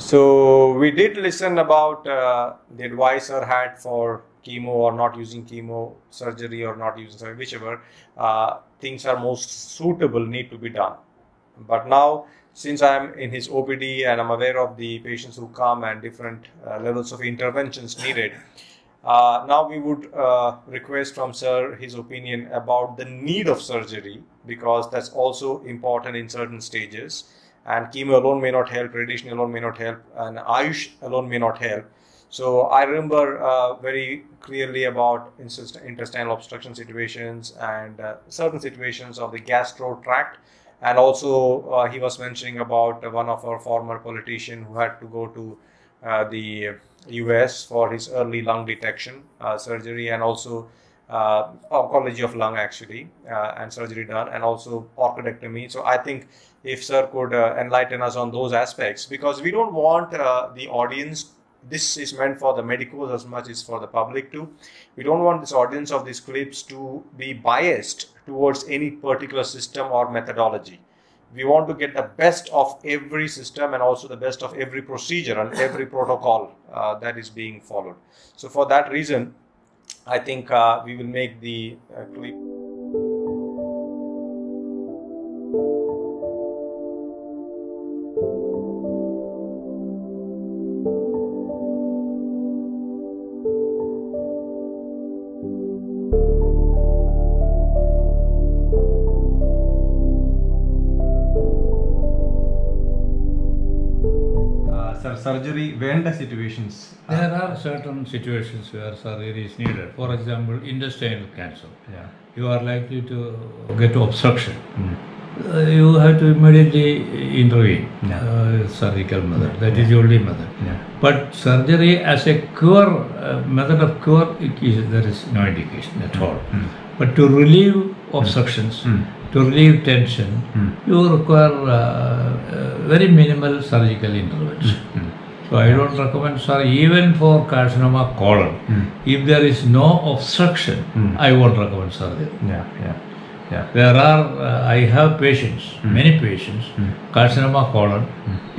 So we did listen about uh, the advice sir had for chemo or not using chemo, surgery or not using surgery, whichever uh, things are most suitable need to be done. But now, since I am in his OPD and I'm aware of the patients who come and different uh, levels of interventions needed, uh, now we would uh, request from sir his opinion about the need of surgery because that's also important in certain stages and chemo alone may not help radiation alone may not help and ayush alone may not help. So i remember uh, very clearly about intestinal obstruction situations and uh, certain situations of the gastro tract. And also uh, he was mentioning about one of our former politician who had to go to uh, the US for his early lung detection uh, surgery and also uh, oncology of lung actually uh, and surgery done and also orchidectomy. So I think if sir could uh, enlighten us on those aspects because we don't want uh, the audience this is meant for the medicals as much as for the public too. We don't want this audience of these clips to be biased towards any particular system or methodology we want to get the best of every system and also the best of every procedure and every protocol uh, that is being followed. So for that reason, I think uh, we will make the uh, clip. Surgery വേണ്ട situations There are certain situations where surgery is needed. For example, intestinal cancer. Yeah. You are likely to get obstruction. Uh, you have to immediately intervene. Yeah. Uh, surgical method. That is the only method. Yeah. But surgery as a cure, uh, method of cure, it is, there is no indication at all. But to relieve obstructions, to relieve tension, you require uh, uh, very minimal surgical intervention. So I don't recommend sir even for carcinoma colon. Hmm. If there is no obstruction, hmm. I won't recommend surgery. Yeah, yeah, yeah. There are uh, I have patients, hmm. many patients, carcinoma colon.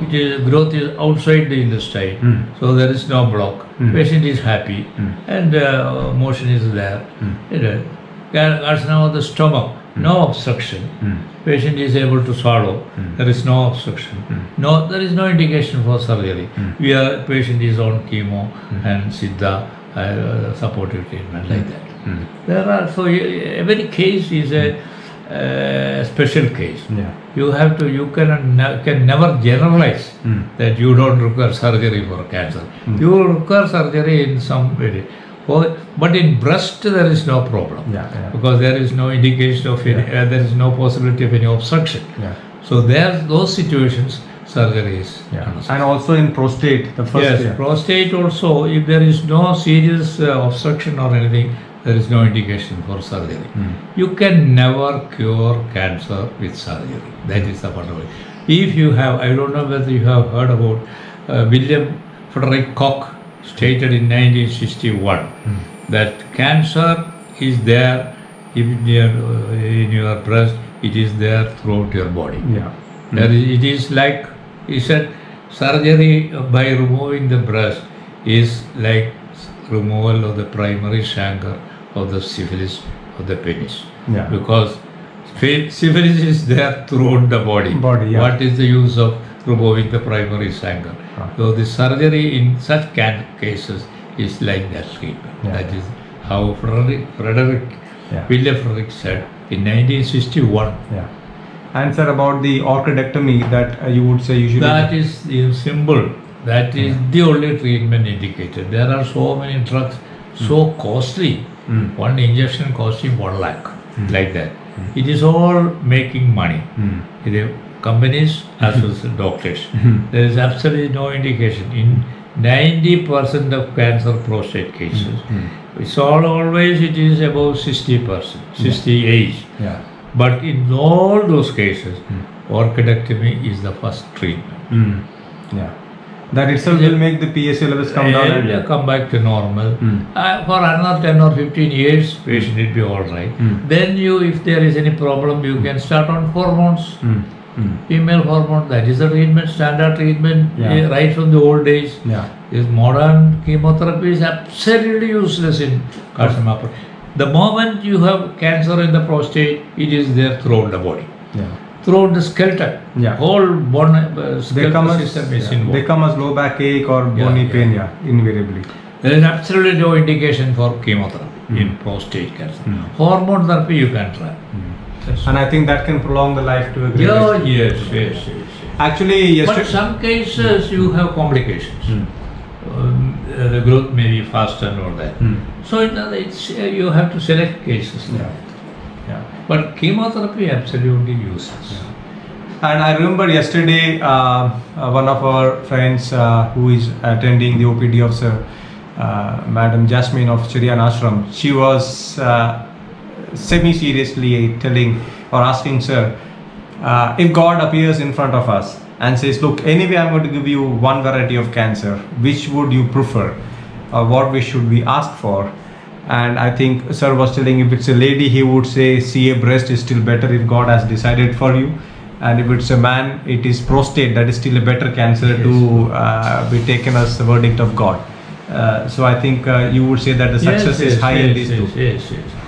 It is growth is outside the intestine, so there is no block. Patient is happy, and uh, motion is there. It, uh, car- carcinoma of the stomach, no obstruction. Hmm. Hmm. Patient is able to swallow. Hmm. There is no obstruction. No, there is no indication for surgery. We are patient is on chemo and siddha uh, supportive treatment like that. There are so every case is a uh, special case. Yeah. You have to you can ne- can never generalize that you don't require surgery for cancer. You require surgery in some way. But in breast there is no problem Yeah, yeah. because there is no indication of any, uh, there is no possibility of any obstruction. Yeah. So there those situations surgery is Yeah. And also in prostate, the first. yes, yeah. prostate also, if there is no serious uh, obstruction or anything, there is no indication for surgery. You can never cure cancer with surgery. That is the fundamental. If you have, I don't know whether you have heard about uh, William Frederick Koch stated in 1961 hmm. that cancer is there in your, in your breast, it is there throughout your body. Yeah. Hmm. There is, it is like he said, surgery by removing the breast is like removal of the primary chancre of the syphilis of the penis. Yeah. Because syphilis is there throughout the body. Body, yeah. What is the use of removing the primary chancre? So the surgery in such can- cases is like that treatment. Yeah. That is how Frederick, Frederick Yeah. William Frederick said in 1961. Yeah. And sir, about the orchidectomy that uh, you would say usually. That is the symbol. That is the only treatment indicated. There are so many drugs, so costly. Mm. One injection costing one lakh, like that. It is all making money. Mm. The companies as well as doctors. There is absolutely no indication. In 90% of cancer prostate cases, it's all always it is above 60%, 60 age. Yeah. But in all those cases, orchidectomy is the first treatment. Mm. Yeah. That itself will make the PSA levels come down. And, come back to normal. Mm. Uh, for another 10 or 15 years, patient will be all right. Mm. Then you, if there is any problem, you can start on hormones. Mm. Female hormone, that is the treatment, standard treatment, Yeah. eh, right from the old days. Yeah. This modern chemotherapy is absolutely useless in carcinoma. The moment you have cancer in the prostate, it is there throughout the body, Yeah. throughout the skeleton. Yeah. Whole bone uh, They skeletal come as system is yeah, involved. they come as low back ache or bony pain. Yeah, invariably. There is absolutely no indication for chemotherapy Hmm. in prostate cancer. Hormone therapy you can try. That's And I think that can prolong the life to a great yeah, extent. yes, yes, yes. yes. Actually, But some cases you have complications. Um, uh, the growth may be faster and all that. Hmm. So it, it's, uh, you have to select cases. Yeah. Yeah. But chemotherapy absolutely useless. And I remember yesterday, uh, uh, one of our friends uh, who is attending the OPD of Sir, uh, Madam Jasmine of Chiriyan Ashram, she was uh, semi seriously telling or asking Sir, uh, if God appears in front of us and says, Look, anyway, I'm going to give you one variety of cancer, which would you prefer? Or what we should we ask for? And I think Sir was telling if it's a lady, he would say see a breast is still better if God has decided for you. And if it's a man, it is prostate that is still a better cancer to uh, be taken as the verdict of God. Uh, so I think uh, you would say that the success yes, is high yes, in yes, these yes, two. Yes, yes.